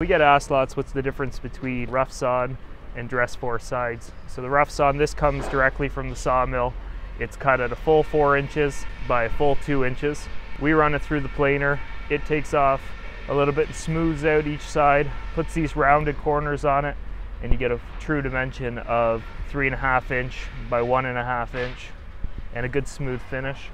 We get asked lots what's the difference between rough sawn and dress four sides. So the rough sawn, this comes directly from the sawmill. It's cut at a full four inches by a full two inches. We run it through the planer. It takes off a little bit and smooths out each side, puts these rounded corners on it, and you get a true dimension of three and a half inch by one and a half inch and a good smooth finish.